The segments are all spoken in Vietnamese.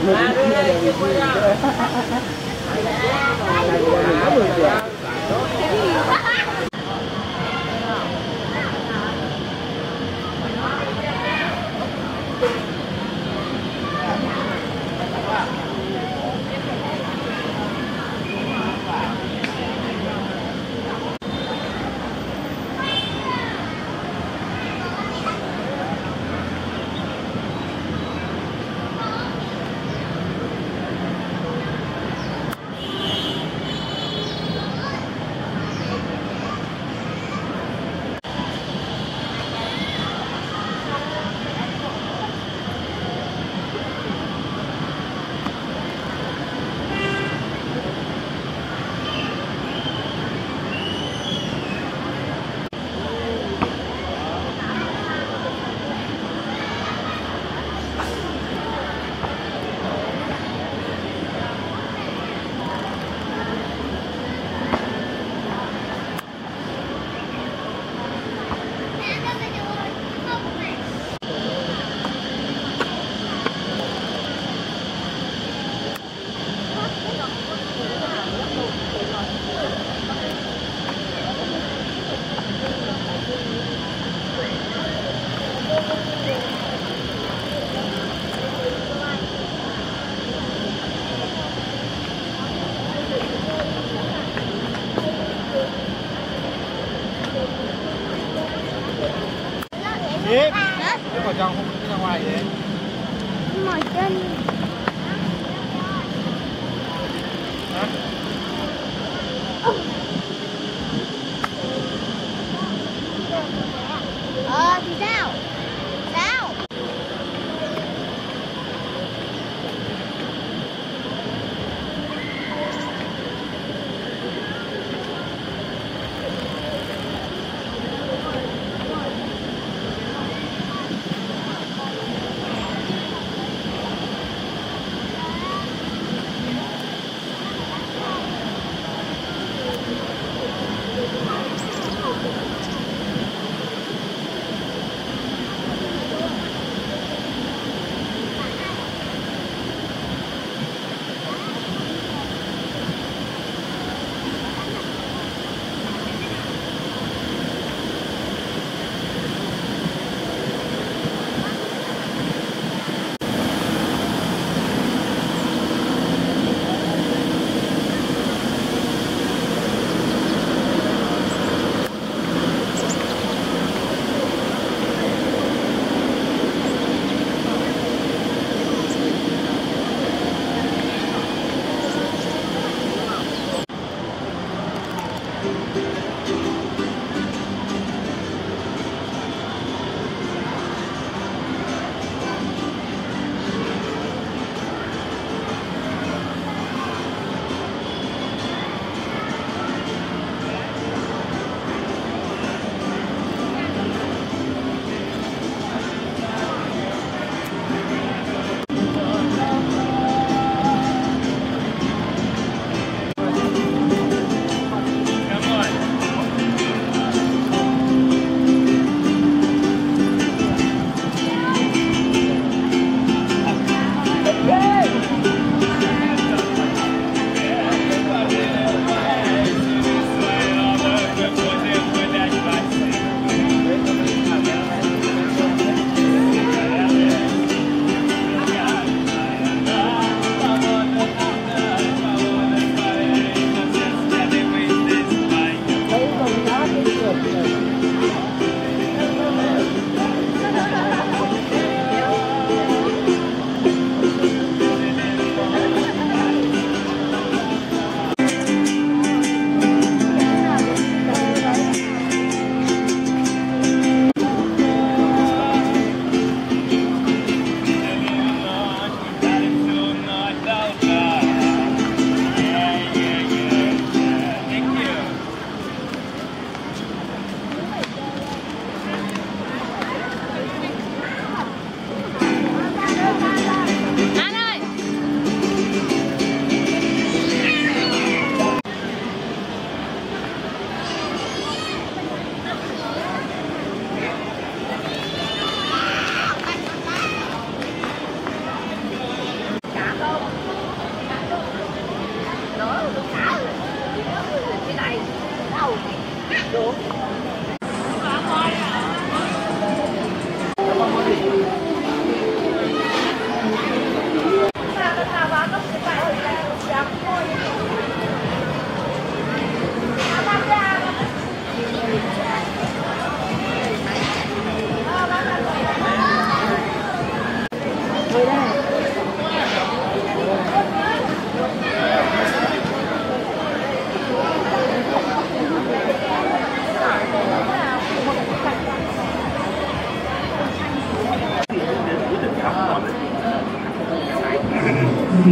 Chị, Ama gel. Huh?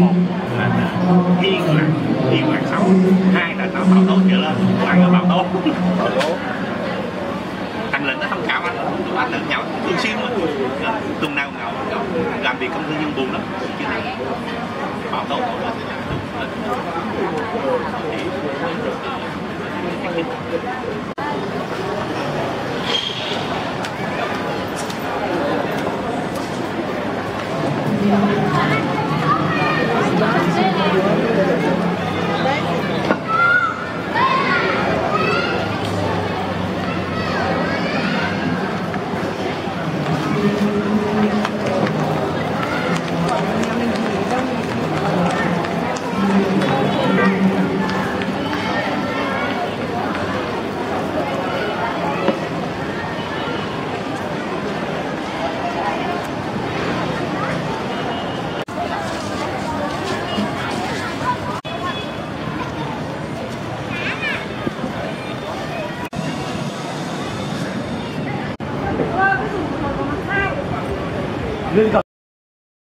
Một là thiên là thiên hoàng sáu hai là nó bảo tốt trở lên lặng là bảo tốt thằng lĩnh nó thông cảm anh tụi anh lẫn nhau thường xuyên mà tuần nào ngầu làm việc công ty nhân buồn lắm chứ này bảo tốt bảo tố 出るか。